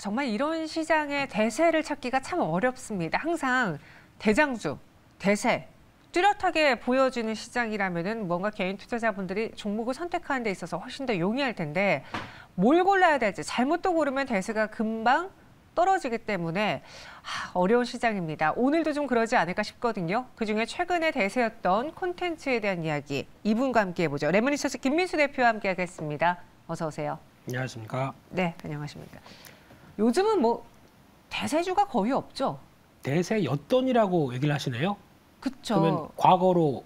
정말 이런 시장의 대세를 찾기가 참 어렵습니다. 항상 대장주, 대세, 뚜렷하게 보여지는 시장이라면은 뭔가 개인 투자자분들이 종목을 선택하는 데 있어서 훨씬 더 용이할 텐데 뭘 골라야 될지 잘못 또 고르면 대세가 금방 떨어지기 때문에 아, 어려운 시장입니다. 오늘도 좀 그러지 않을까 싶거든요. 그중에 최근에 대세였던 콘텐츠에 대한 이야기 이분과 함께 해보죠. 레몬리서치 김민수 대표와 함께 하겠습니다. 어서 오세요. 안녕하십니까. 네, 안녕하십니까. 요즘은 뭐 대세주가 거의 없죠. 대세였던이라고 얘기를 하시네요. 그렇죠. 그러면 과거로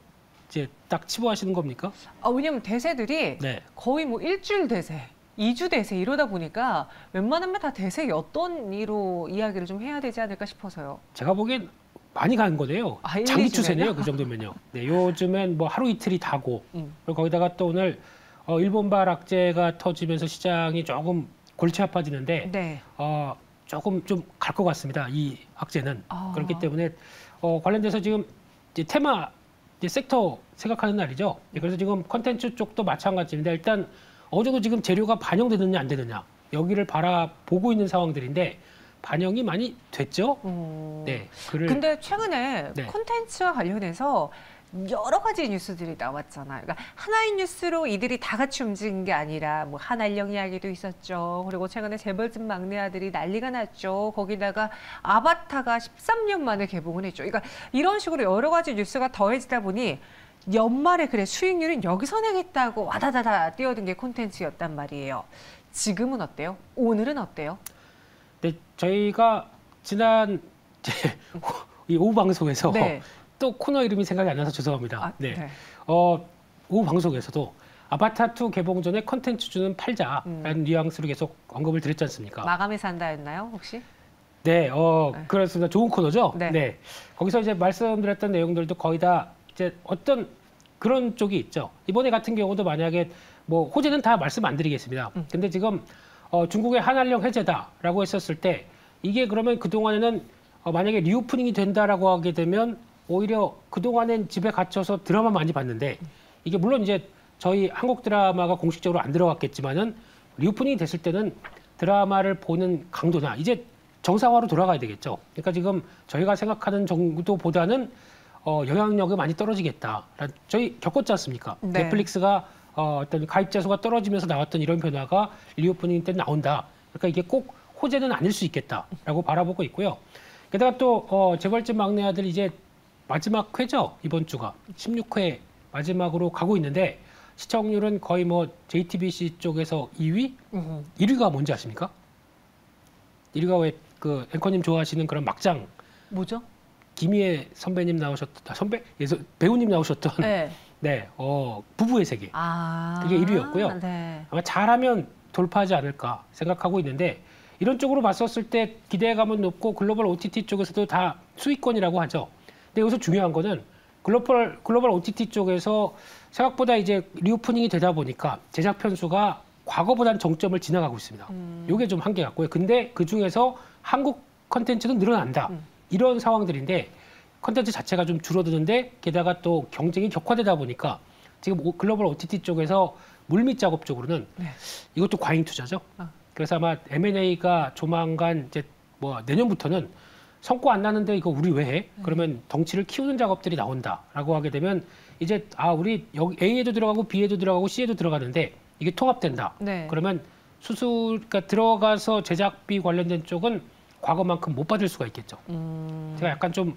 이제 딱 치부하시는 겁니까? 아, 왜냐면 대세들이 네. 거의 뭐 일주일 대세, 이주 대세 이러다 보니까 웬만하면 다 대세였던이로 이야기를 좀 해야 되지 않을까 싶어서요. 제가 보기엔 많이 간 거네요. 아, 일, 장기? 추세네요. 그 정도면요. 네, 요즘엔 뭐 하루 이틀이 다고 음. 그리고 거기다가 또 오늘 어, 일본발 악재가 터지면서 시장이 조금 골치 아파지는데 네. 어, 조금 좀 갈 것 같습니다. 이 악재는 아. 그렇기 때문에 어, 관련돼서 지금 이제 테마 이제 섹터 생각하는 날이죠. 네, 그래서 지금 컨텐츠 쪽도 마찬가지입니다. 일단 어느 정도 지금 재료가 반영되느냐 안 되느냐 여기를 바라보고 있는 상황들인데 반영이 많이 됐죠. 음. 네, 근데 최근에 네. 콘텐츠와 관련해서 여러 가지 뉴스들이 나왔잖아요. 그러니까 하나의 뉴스로 이들이 다 같이 움직인 게 아니라 뭐 한알령 이야기도 있었죠. 그리고 최근에 재벌집 막내 아들이 난리가 났죠. 거기다가 아바타가 13년 만에 개봉을 했죠. 그러니까 이런 식으로 여러 가지 뉴스가 더해지다 보니 연말에 그래 수익률은 여기서 내겠다고 와다다다 뛰어든 게 콘텐츠였단 말이에요. 지금은 어때요? 오늘은 어때요? 네, 저희가 지난 이 오후 방송에서 네. 또 코너 이름이 생각이 안 나서 죄송합니다. 아, 네. 네. 어, 오후 방송에서도 아바타 2 개봉 전에 컨텐츠 주는 팔자라는 음. 뉘앙스로 계속 언급을 드렸지 않습니까? 마감에 산다였나요 혹시? 네, 어, 네. 그렇습니다. 좋은 코너죠. 네. 거기서 이제 말씀드렸던 내용들도 거의 다 이제 어떤 그런 쪽이 있죠. 이번에 같은 경우도 만약에 뭐 호재는 다 말씀 안 드리겠습니다. 음. 근데 지금 어, 중국의 한한령 해제다라고 했었을 때 이게 그러면 그 동안에는 어, 만약에 리오프닝이 된다라고 하게 되면 오히려 그 동안엔 집에 갇혀서 드라마 많이 봤는데 이게 물론 이제 저희 한국 드라마가 공식적으로 안 들어갔겠지만은 리오프닝이 됐을 때는 드라마를 보는 강도나 이제 정상화로 돌아가야 되겠죠. 그러니까 지금 저희가 생각하는 정도보다는 어, 영향력이 많이 떨어지겠다. 저희 겪었지 않습니까? 네. 넷플릭스가 어, 어떤 가입자 수가 떨어지면서 나왔던 이런 변화가 리오프닝 때 나온다. 그러니까 이게 꼭 호재는 아닐 수 있겠다라고 바라보고 있고요. 게다가 또 어, 재벌집 막내 아들 이제 마지막 회죠 이번 주가 16회 마지막으로 가고 있는데 시청률은 거의 뭐 JTBC 쪽에서 2위, 음. 1위가 뭔지 아십니까? 1위가 왜 그 앵커님 좋아하시는 그런 막장 뭐죠? 김희애 선배님 나오셨던 아, 선배 예서 배우님 나오셨던 네, 네. 어 부부의 세계 아. 그게 1위였고요. 네. 아마 잘하면 돌파하지 않을까 생각하고 있는데 이런 쪽으로 봤었을 때 기대감은 높고 글로벌 OTT 쪽에서도 다 수익권이라고 하죠. 근데 여기서 중요한 거는 글로벌 글로벌 OTT 쪽에서 생각보다 이제 리오프닝이 되다 보니까 제작 편수가 과거보다는 정점을 지나가고 있습니다. 음. 요게 좀 한계 같고요. 근데 그 중에서 한국 컨텐츠는 늘어난다. 음. 이런 상황들인데 컨텐츠 자체가 좀 줄어드는데 게다가 또 경쟁이 격화되다 보니까 지금 오- 글로벌 OTT 쪽에서 물밑 작업 쪽으로는 네. 이것도 과잉 투자죠. 아. 그래서 아마 M&A가 조만간 이제 뭐 내년부터는 성과 안 나는데 이거 우리 왜 네. 해? 그러면 덩치를 키우는 작업들이 나온다라고 하게 되면 이제 아 우리 여기 A에도 들어가고 B에도 들어가고 C에도 들어가는데 이게 통합된다. 네. 그러면 수술 그러니까 들어가서 제작비 관련된 쪽은 과거만큼 못 받을 수가 있겠죠. 음. 제가 약간 좀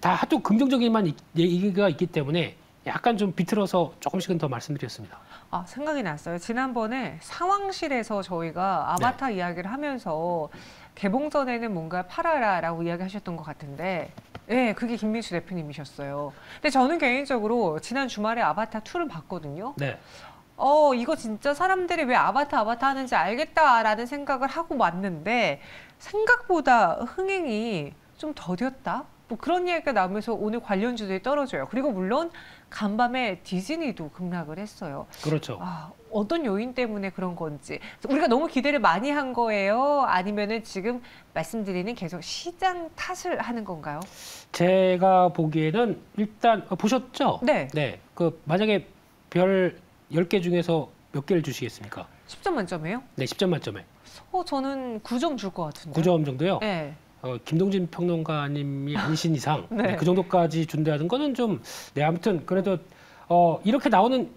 다 하도 긍정적인만 이- 얘기가 있기 때문에 약간 좀 비틀어서 조금씩은 더 말씀드렸습니다. 아, 생각이 났어요. 지난번에 상황실에서 저희가 아바타 네. 이야기를 하면서 개봉 전에는 뭔가 팔아라라고 이야기하셨던 것 같은데, 네, 그게 김민수 대표님이셨어요. 근데 저는 개인적으로 지난 주말에 아바타 2를 봤거든요. 네. 어, 이거 진짜 사람들이 왜 아바타 아바타 하는지 알겠다라는 생각을 하고 왔는데 생각보다 흥행이 좀 더뎠다. 뭐 그런 얘기가 나오면서 오늘 관련 주들이 떨어져요. 그리고 물론 간밤에 디즈니도 급락을 했어요. 그렇죠. 아, 어떤 요인 때문에 그런 건지 우리가 너무 기대를 많이 한 거예요? 아니면은 지금 말씀드리는 계속 시장 탓을 하는 건가요? 제가 보기에는 일단 어, 보셨죠? 네, 네. 그 만약에 별 10개 중에서 몇 개를 주시겠습니까? 10점 만점이에요? 네, 10점 만점에. 어, 저는 9점 줄 것 같은데. 9점 정도요. 네. 어, 김동진 평론가님이 아니신 이상 네. 네, 그 정도까지 준다는 거는 좀 네, 아무튼 그래도 어, 이렇게 나오는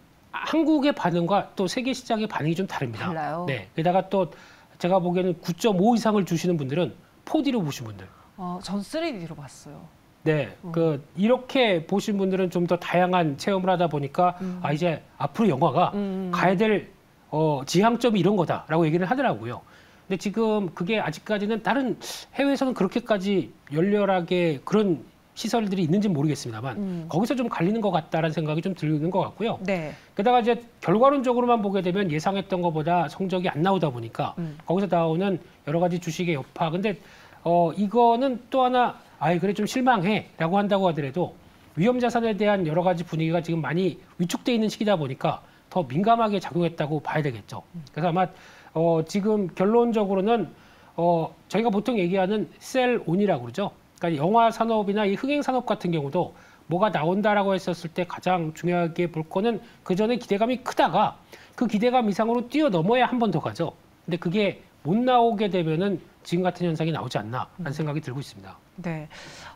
한국의 반응과 또 세계 시장의 반응이 좀 다릅니다. 달라요. 네. 게다가 또 제가 보기에는 9.5 이상을 주시는 분들은 4D로 보신 분들. 어, 전 3D로 봤어요. 네. 음. 그 이렇게 보신 분들은 좀 더 다양한 체험을 하다 보니까 음. 아 이제 앞으로 영화가 음. 가야 될 어, 지향점이 이런 거다라고 얘기를 하더라고요. 근데 지금 그게 아직까지는 다른 해외에서는 그렇게까지 열렬하게 그런 시설들이 있는지 는 모르겠습니다만 음. 거기서 좀 갈리는 것 같다라는 생각이 좀 드는 것 같고요. 네. 게다가 이제 결과론적으로만 보게 되면 예상했던 것보다 성적이 안 나오다 보니까 음. 거기서 나오는 여러 가지 주식의 여파. 근데 어 이거는 또 하나 아이 그래 좀 실망해라고 한다고 하더라도 위험 자산에 대한 여러 가지 분위기가 지금 많이 위축돼 있는 시기다 보니까 더 민감하게 작용했다고 봐야 되겠죠. 그래서 아마 어 지금 결론적으로는 어 저희가 보통 얘기하는 셀 온이라고 그러죠. 그러니까 영화 산업이나 이 흥행 산업 같은 경우도 뭐가 나온다라고 했었을 때 가장 중요하게 볼 거는 그 전에 기대감이 크다가 그 기대감 이상으로 뛰어넘어야 한 번 더 가죠. 근데 그게 못 나오게 되면은 지금 같은 현상이 나오지 않나라는 생각이 들고 있습니다. 네.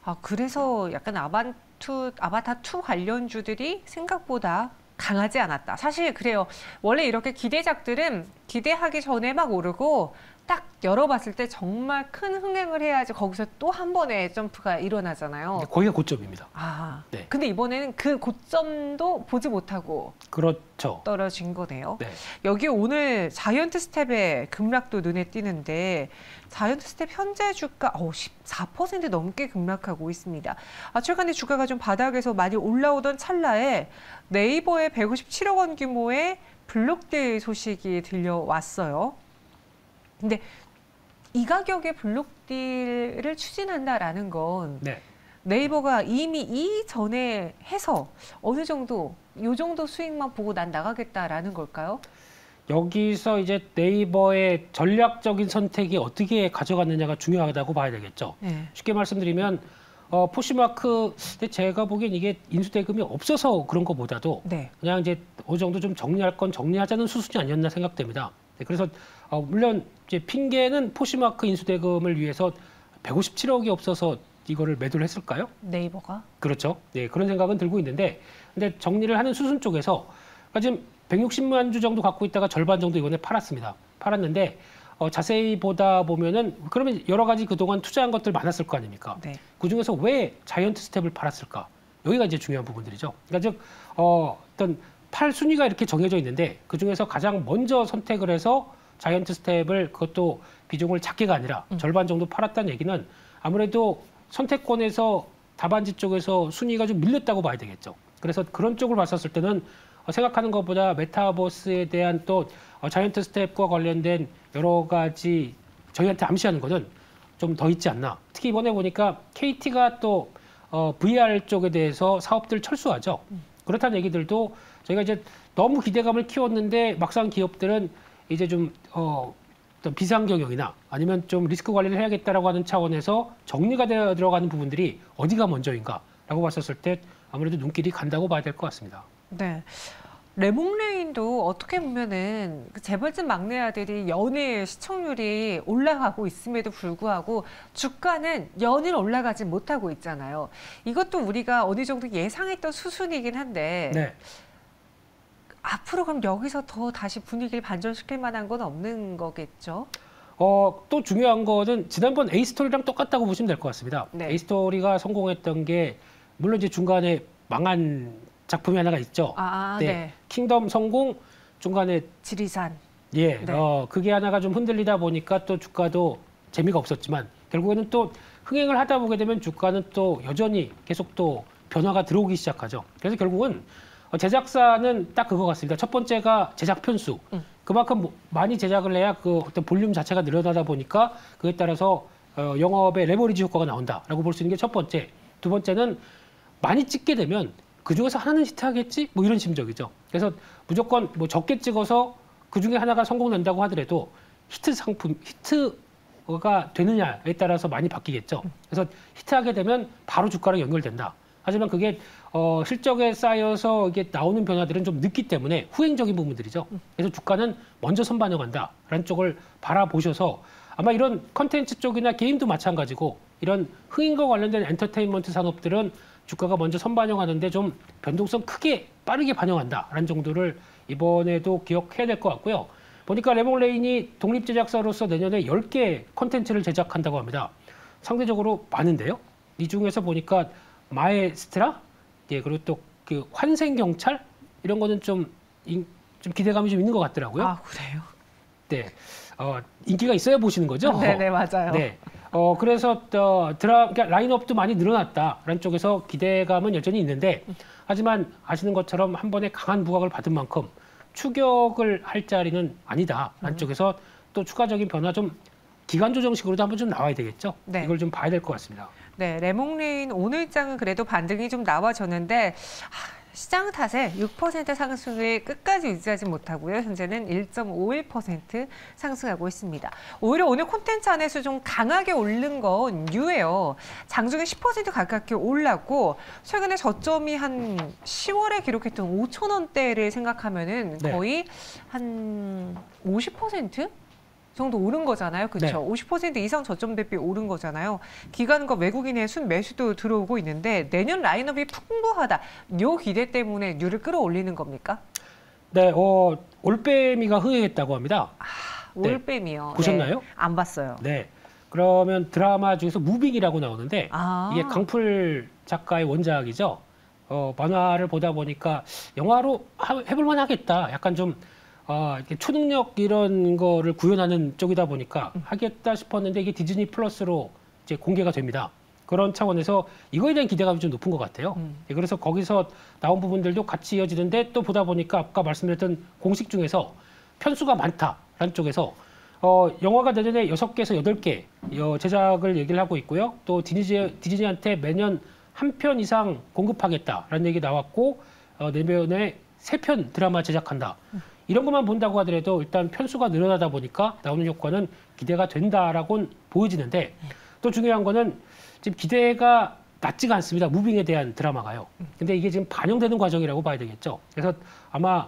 아, 그래서 약간 아반투, 아바타 2 관련주들이 생각보다 강하지 않았다. 사실 그래요. 원래 이렇게 기대작들은 기대하기 전에 막 오르고 딱 열어봤을 때 정말 큰 흥행을 해야지 거기서 또 한 번의 점프가 일어나잖아요. 거기가 고점입니다. 아, 네. 근데 이번에는 그 고점도 보지 못하고 그렇죠. 떨어진 거네요. 네. 여기 오늘 자이언트 스텝의 급락도 눈에 띄는데 자이언트 스텝 현재 주가 어, 14% 넘게 급락하고 있습니다. 아, 최근에 주가가 좀 바닥에서 많이 올라오던 찰나에 네이버의 157억 원 규모의 블록딜 소식이 들려왔어요. 근데 이 가격의 블록딜을 추진한다라는 건 네. 네이버가 이미 이전에 해서 어느 정도 요 정도 수익만 보고 난 나가겠다라는 걸까요? 여기서 이제 네이버의 전략적인 선택이 어떻게 가져갔느냐가 중요하다고 봐야 되겠죠. 네. 쉽게 말씀드리면 어, 포시마크 제가 보기엔 이게 인수대금이 없어서 그런 것보다도 네. 그냥 이제 어느 정도 좀 정리할 건 정리하자는 수순이 아니었나 생각됩니다. 네, 그래서 어, 물론 이제 핑계는 포시마크 인수대금을 위해서 157억이 없어서 이거를 매도를 했을까요? 네이버가 그렇죠. 네, 그런 생각은 들고 있는데, 근데 정리를 하는 수순 쪽에서 그러니까 지금 160만 주 정도 갖고 있다가 절반 정도 이번에 팔았습니다. 팔았는데 어, 자세히 보다 보면은 그러면 여러 가지 그동안 투자한 것들 많았을 거 아닙니까? 네. 그 중에서 왜 자이언트 스텝을 팔았을까? 여기가 이제 중요한 부분들이죠. 그러니까 즉 어, 어떤 팔 순위가 이렇게 정해져 있는데 그 중에서 가장 먼저 선택을 해서 자이언트 스텝을 그것도 비중을 작게가 아니라 음. 절반 정도 팔았다는 얘기는 아무래도 선택권에서 답안지 쪽에서 순위가 좀 밀렸다고 봐야 되겠죠. 그래서 그런 쪽을 봤었을 때는 어, 생각하는 것보다 메타버스에 대한 또 어, 자이언트 스텝과 관련된 여러 가지 저희한테 암시하는 거는 좀더 있지 않나. 특히 이번에 보니까 KT가 또 어, VR 쪽에 대해서 사업들 철수하죠. 그렇다는 얘기들도 저희가 이제 너무 기대감을 키웠는데 막상 기업들은 이제 좀 어, 어떤 비상 경영이나 아니면 좀 리스크 관리를 해야겠다라고 하는 차원에서 정리가 되어 들어가는 부분들이 어디가 먼저인가라고 봤었을 때 아무래도 눈길이 간다고 봐야 될 것 같습니다. 네. 레몽레인도 어떻게 보면은 그 재벌집 막내 아들이 연일 시청률이 올라가고 있음에도 불구하고 주가는 연일 올라가지 못하고 있잖아요. 이것도 우리가 어느 정도 예상했던 수순이긴 한데 네. 앞으로 그럼 여기서 더 다시 분위기를 반전시킬 만한 건 없는 거겠죠? 어, 또 중요한 거는 지난번 에이스토리랑 똑같다고 보시면 될 것 같습니다. 네. 에이스토리가 성공했던 게 물론 이제 중간에 망한 작품이 하나가 있죠. 아, 네. 네. 킹덤 성공 중간에 지리산. 예, 네. 어, 그게 하나가 좀 흔들리다 보니까 또 주가도 재미가 없었지만 결국에는 또 흥행을 하다 보게 되면 주가는 또 여전히 계속 또 변화가 들어오기 시작하죠. 그래서 결국은 어, 제작사는 딱 그거 같습니다. 첫 번째가 제작 편수. 음. 그만큼 뭐 많이 제작을 해야 그 어떤 볼륨 자체가 늘어나다 보니까 그에 따라서 어, 영업의 레버리지 효과가 나온다라고 볼 수 있는 게 첫 번째. 두 번째는 많이 찍게 되면 그 중에서 하나는 히트하겠지? 뭐 이런 심적이죠. 그래서 무조건 뭐 적게 찍어서 그 중에 하나가 성공된다고 하더라도 히트 상품, 히트가 되느냐에 따라서 많이 바뀌겠죠. 그래서 히트하게 되면 바로 주가랑 연결된다. 하지만 그게 어, 실적에 쌓여서 이게 나오는 변화들은 좀 늦기 때문에 후행적인 부분들이죠. 그래서 주가는 먼저 선반영한다라는 쪽을 바라보셔서 아마 이런 컨텐츠 쪽이나 게임도 마찬가지고 이런 흥행과 관련된 엔터테인먼트 산업들은 주가가 먼저 선반영하는데 좀 변동성 크게 빠르게 반영한다라는 정도를 이번에도 기억해야 될 것 같고요. 보니까 레몽레인이 독립 제작사로서 내년에 10개 컨텐츠를 제작한다고 합니다. 상대적으로 많은데요. 이 중에서 보니까 마에스트라, 예, 그리고 또 그 환생 경찰 이런 거는 좀, 인- 좀 기대감이 좀 있는 것 같더라고요. 아 그래요? 네, 어, 인기가 있어야 보시는 거죠. 네네 맞아요. 네. 어, 그래서 어, 드라 그러니까 라인업도 많이 늘어났다라는 쪽에서 기대감은 여전히 있는데 하지만 아시는 것처럼 한 번에 강한 부각을 받은 만큼 추격을 할 자리는 아니다라는 음. 쪽에서 또 추가적인 변화 좀 기간 조정식으로도 한번 좀 나와야 되겠죠. 네. 이걸 좀 봐야 될 것 같습니다. 네, 레몽레인 오늘장은 그래도 반등이 좀 나와졌는데 하, 시장 탓에 6% 상승을 끝까지 유지하지 못하고요. 현재는 1.51% 상승하고 있습니다. 오히려 오늘 콘텐츠 안에서 좀 강하게 오른 건 뉴예요. 장중에 10% 가깝게 올랐고 최근에 저점이 한 10월에 기록했던 5천 원대를 생각하면은 네. 거의 한50% 정도 오른 거잖아요. 그렇죠? 50% 이상 저점 대비 오른 거잖아요. 기관과 외국인의 순 매수도 들어오고 있는데 내년 라인업이 풍부하다. 요 기대 때문에 뉴를 끌어올리는 겁니까? 네, 어, 올빼미가 흥행했다고 합니다. 네. 올빼미요. 보셨나요? 네, 안 봤어요. 네. 그러면 드라마 중에서 무빙이라고 나오는데 아, 이게 강풀 작가의 원작이죠. 어, 만화를 보다 보니까 영화로 하- 해볼 만 하겠다. 약간 좀 어, 이렇게 초능력 이런 거를 구현하는 쪽이다 보니까 하겠다 싶었는데 이게 디즈니 플러스로 이제 공개가 됩니다. 그런 차원에서 이거에 대한 기대감이 좀 높은 것 같아요. 음. 예, 그래서 거기서 나온 부분들도 같이 이어지는데 또 보다 보니까 아까 말씀드렸던 공식 중에서 편수가 많다라는 쪽에서 어, 영화가 내년에 여섯 개에서 여덟 개 어, 제작을 얘기를 하고 있고요. 또 디즈니, 디즈니한테 매년 한 편 이상 공급하겠다라는 얘기 나왔고 어, 내년에 세 편 드라마 제작한다. 이런 것만 본다고 하더라도 일단 편수가 늘어나다 보니까 나오는 효과는 기대가 된다라고는 보여지는데 또 중요한 거는 지금 기대가 낮지가 않습니다. 무빙에 대한 드라마가요. 근데 이게 지금 반영되는 과정이라고 봐야 되겠죠. 그래서 아마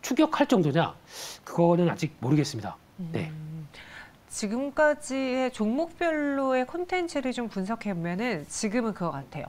추격할 정도냐 그거는 아직 모르겠습니다. 네. 지금까지의 종목별로의 콘텐츠를 좀 분석해 보면은 지금은 그거 같아요.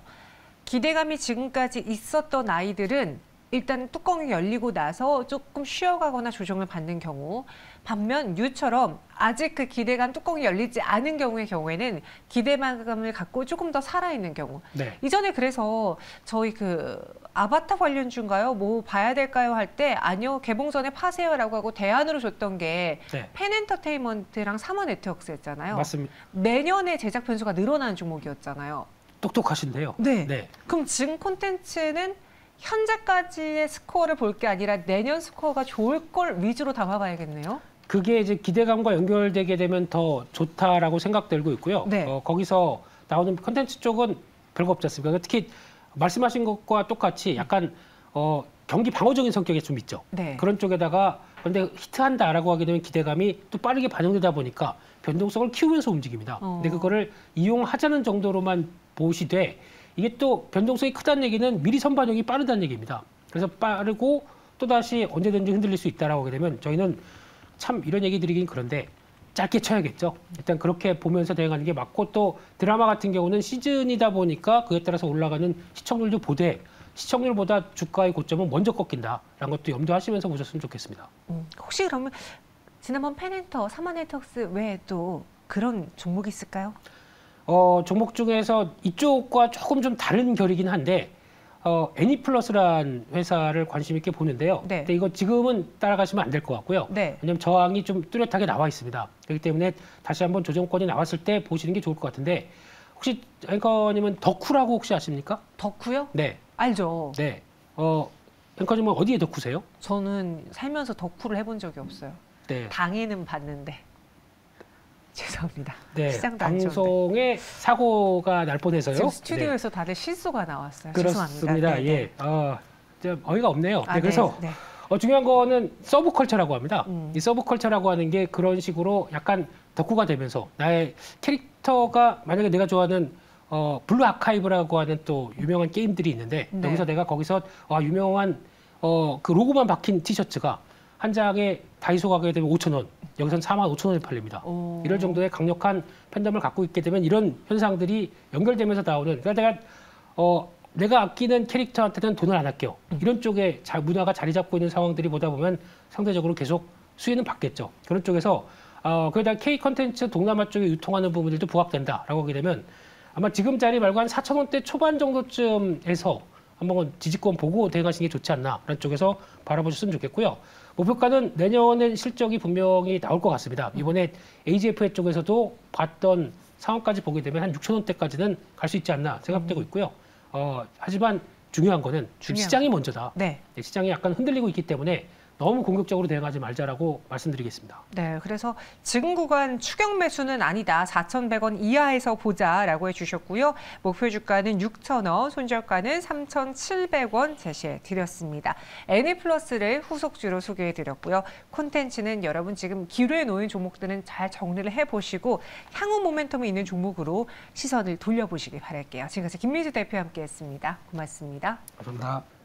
기대감이 지금까지 있었던 아이들은 일단 뚜껑이 열리고 나서 조금 쉬어가거나 조정을 받는 경우 반면 뉴처럼 아직 그 기대감 뚜껑이 열리지 않은 경우의 경우에는 기대감을 갖고 조금 더 살아있는 경우 네. 이전에 그래서 저희 그 아바타 관련주인가요? 뭐 봐야 될까요? 할 때 아니요 개봉 전에 파세요라고 하고 대안으로 줬던 게 네. 펜엔터테인먼트랑 삼원 네트워크스였잖아요. 맞습니다. 내년에 제작 변수가 늘어나는 종목이었잖아요. 똑똑하신데요. 네. 네. 그럼 지금 콘텐츠는 현재까지의 스코어를 볼 게 아니라 내년 스코어가 좋을 걸 위주로 담아봐야겠네요. 그게 이제 기대감과 연결되게 되면 더 좋다라고 생각들고 있고요. 네. 어, 거기서 나오는 컨텐츠 쪽은 별거 없지 않습니까? 특히 말씀하신 것과 똑같이 약간 어, 경기 방어적인 성격이 좀 있죠. 네. 그런 쪽에다가 근데 히트한다라고 하게 되면 기대감이 또 빠르게 반영되다 보니까 변동성을 키우면서 움직입니다. 어. 근데 그거를 이용하자는 정도로만 보시되 이게 또 변동성이 크다는 얘기는 미리 선반영이 빠르다는 얘기입니다. 그래서 빠르고 또다시 언제든지 흔들릴 수 있다라고 하게 되면 저희는 참 이런 얘기 드리긴 그런데 짧게 쳐야겠죠. 일단 그렇게 보면서 대응하는 게 맞고 또 드라마 같은 경우는 시즌이다 보니까 그에 따라서 올라가는 시청률도 보되 시청률보다 주가의 고점은 먼저 꺾인다라는 것도 염두하시면서 보셨으면 좋겠습니다. 음, 혹시 그러면 지난번 삼원 네트워크스 외에 또 그런 종목이 있을까요? 어, 종목 중에서 이쪽과 조금 좀 다른 결이긴 한데 어, 애니플러스란 회사를 관심 있게 보는데요. 네. 근데 이거 지금은 따라가시면 안 될 것 같고요. 네. 왜냐하면 저항이 좀 뚜렷하게 나와 있습니다. 그렇기 때문에 다시 한번 조정권이 나왔을 때 보시는 게 좋을 것 같은데 혹시 앵커님은 덕후라고 혹시 아십니까? 덕후요? 네, 알죠. 네. 어, 앵커님은 어디에 덕후세요? 저는 살면서 덕후를 해본 적이 없어요. 네, 당해는 봤는데. 죄송합니다. 네. 시장도. 방송에 사고가 날 뻔해서요. 지금 네. 스튜디오에서 다들 실수가 나왔어요. 그렇습니다. 죄송합니다. 네, 네. 예. 어, 좀 어이가 없네요. 아, 네, 그래서 네, 네. 어, 중요한 거는 서브컬처라고 합니다. 음. 이 서브컬처라고 하는 게 그런 식으로 약간 덕후가 되면서 나의 캐릭터가 만약에 내가 좋아하는 어, 블루 아카이브라고 하는 또 유명한 게임들이 있는데 네. 여기서 내가 거기서 와 유명한 어, 그 로고만 박힌 티셔츠가 한 장에 다이소 가격에 되면 5천 원, 여기서는 4만 5천 원에 팔립니다. 오. 이럴 정도의 강력한 팬덤을 갖고 있게 되면 이런 현상들이 연결되면서 나오는 그러니까 내가 어 내가 아끼는 캐릭터한테는 돈을 안 아껴 이런 쪽에 자, 문화가 자리 잡고 있는 상황들이 보다 보면 상대적으로 계속 수혜는 받겠죠 그런 쪽에서 어 그러다 K 컨텐츠 동남아 쪽에 유통하는 부분들도 부각된다라고 하게 되면 아마 지금 자리 말고 한 4천 원대 초반 정도쯤에서 한번 지지권 보고 대응하시는 게 좋지 않나라는 쪽에서 바라보셨으면 좋겠고요. 목표가는 내년엔 실적이 분명히 나올 것 같습니다. 이번에 AGFA 쪽에서도 봤던 상황까지 보게 되면 한 6천 원대까지는 갈 수 있지 않나 생각되고 있고요. 어, 하지만 중요한 거는 중요한 시장이 먼저다. 네. 네, 시장이 약간 흔들리고 있기 때문에 너무 공격적으로 대응하지 말자라고 말씀드리겠습니다. 네, 그래서 지금 구간 추격 매수는 아니다. 4,100원 이하에서 보자라고 해주셨고요. 목표 주가는 6,000원, 손절가는 3,700원 제시해 드렸습니다. 애니플러스를 후속주로 소개해 드렸고요. 콘텐츠는 여러분 지금 기로에 놓인 종목들은 잘 정리를 해보시고 향후 모멘텀이 있는 종목으로 시선을 돌려보시기 바랄게요. 지금까지 김민수 대표와 함께했습니다. 고맙습니다. 감사합니다.